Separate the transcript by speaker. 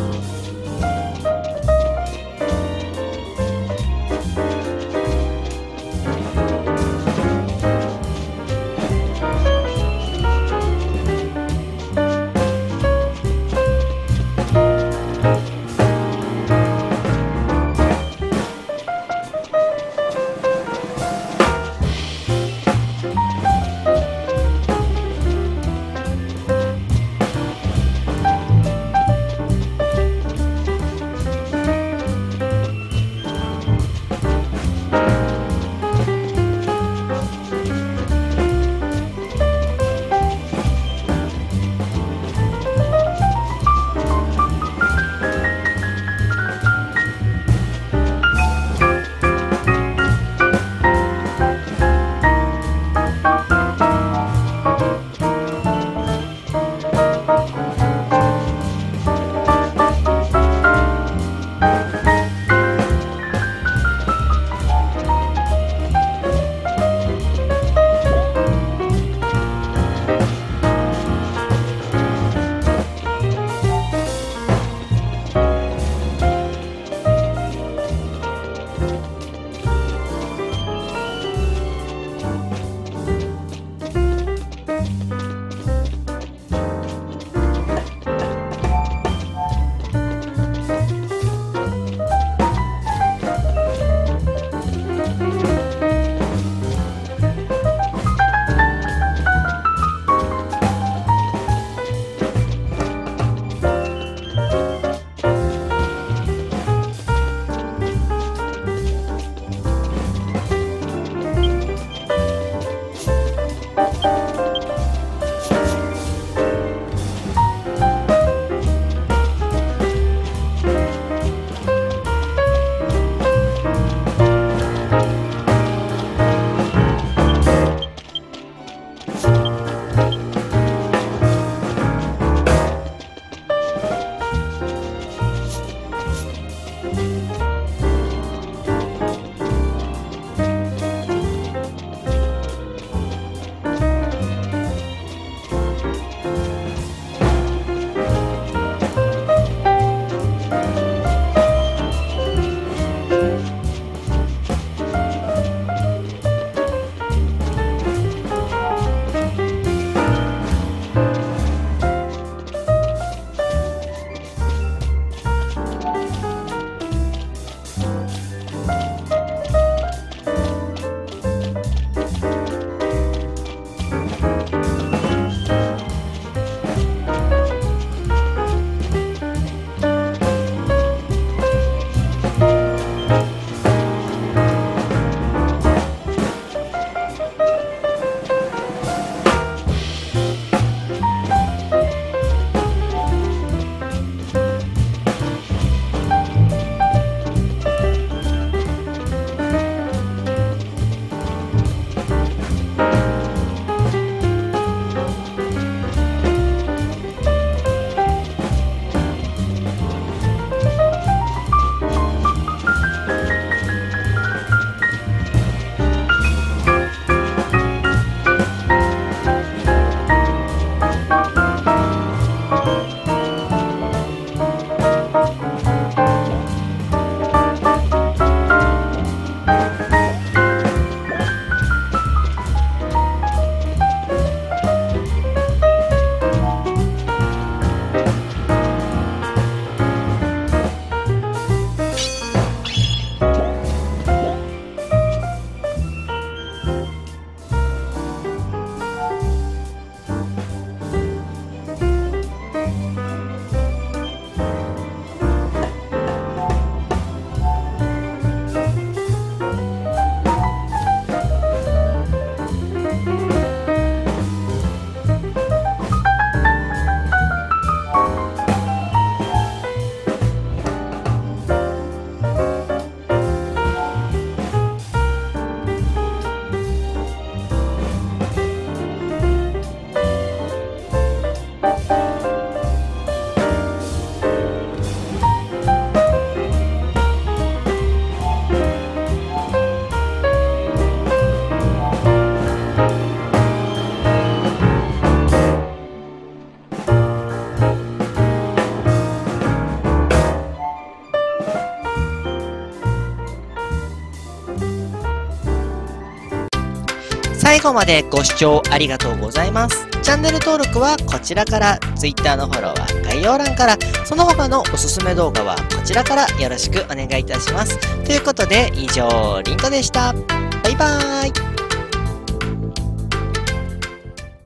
Speaker 1: Bye. 最後までご視聴ありがとうございます。チャンネル登録はこちらから、Twitter のフォローは概要欄から、その他のおすすめ動画はこちらからよろしくお願いいたします。ということで、以上、リントでした。バイバーイ。